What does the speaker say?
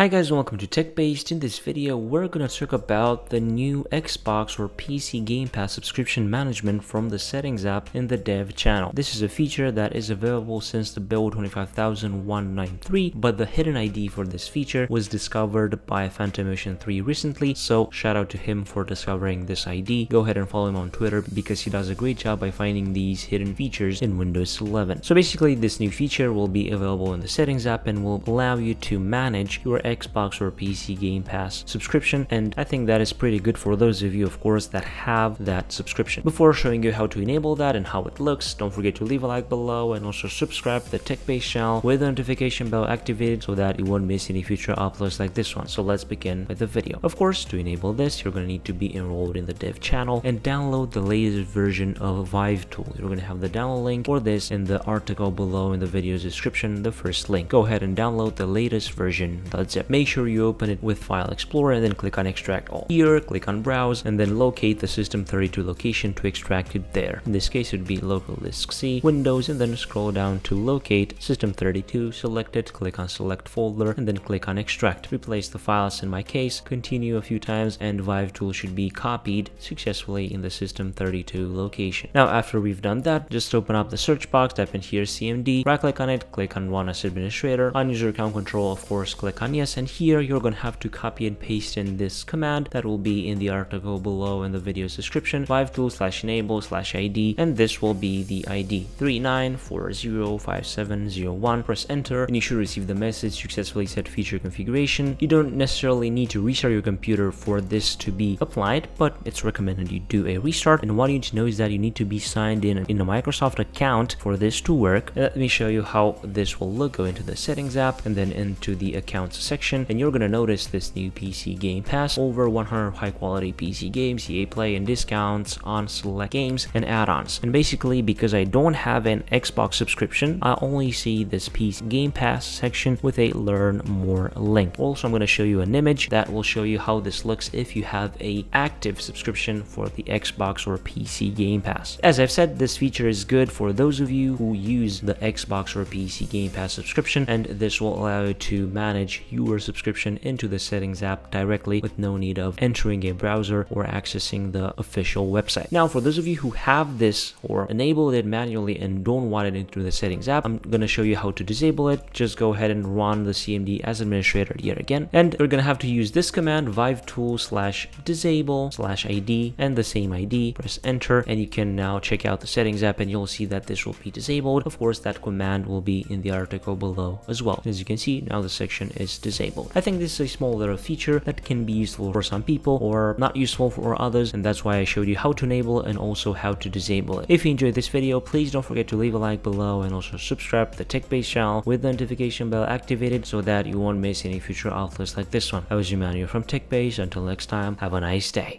Hi guys, and welcome to TechBased. In this video, we're gonna talk about the new Xbox or PC Game Pass subscription management from the Settings app in the Dev channel. This is a feature that is available since the build 25193, but the hidden ID for this feature was discovered by PhantomOfEarth recently, so shout out to him for discovering this ID. Go ahead and follow him on Twitter because he does a great job by finding these hidden features in Windows 11. So basically, this new feature will be available in the Settings app and will allow you to manage your Xbox or PC Game Pass subscription and I think that is pretty good for those of you of course that have that subscription. Before showing you how to enable that and how it looks, don't forget to leave a like below and also subscribe to the TechBased channel with the notification bell activated so that you won't miss any future uploads like this one. So let's begin with the video. Of course, to enable this, you're to need to be enrolled in the dev channel and download the latest version of ViVeTool. You're to have the download link for this in the article below in the video's description, the first link. Go ahead and download the latest version. That's. Make sure you open it with File Explorer and then click on Extract All. Here, click on Browse and then locate the System32 location to extract it there. In this case, it would be Local Disk C, Windows, and then scroll down to Locate System32, select it, click on Select Folder, and then click on Extract. Replace the files in my case, continue a few times, and ViVeTool should be copied successfully in the System32 location. Now, after we've done that, just open up the search box, type in here CMD, right click on it, click on Run as Administrator, on User Account Control, of course, click on Yes, and here you're going to have to copy and paste in this command that will be in the article below in the video's description, ViVeTool slash enable slash ID, and this will be the ID 39405701. Press enter, and you should receive the message successfully set feature configuration. You don't necessarily need to restart your computer for this to be applied, but it's recommended you do a restart. And what you need to know is that you need to be signed in in a Microsoft account for this to work. Let me show you how this will look. Go into the settings app and then into the accounts section, and you're gonna notice this new PC Game Pass. Over 100 high quality PC games, EA Play, and discounts on select games and add-ons. And basically, because I don't have an Xbox subscription, I only see this PC Game Pass section with a learn more link. Also, I'm going to show you an image that will show you how this looks if you have a active subscription for the Xbox or PC Game Pass. As I've said, this feature is good for those of you who use the Xbox or PC Game Pass subscription, and this will allow you to manage your subscription into the settings app directly with no need of entering a browser or accessing the official website. Now, for those of you who have this or enabled it manually and don't want it into the settings app, I'm going to show you how to disable it. Just go ahead and run the CMD as administrator yet again. And you're going to have to use this command, ViVeTool slash disable slash ID and the same ID. Press enter and you can now check out the settings app and you'll see that this will be disabled. Of course, that command will be in the article below as well. As you can see, now the section is disabled. I think this is a small little feature that can be useful for some people or not useful for others and that's why I showed you how to enable and also how to disable it. If you enjoyed this video, please don't forget to leave a like below and also subscribe to the TechBase channel with the notification bell activated so that you won't miss any future uploads like this one. I was Emmanuel from TechBase. Until next time, have a nice day.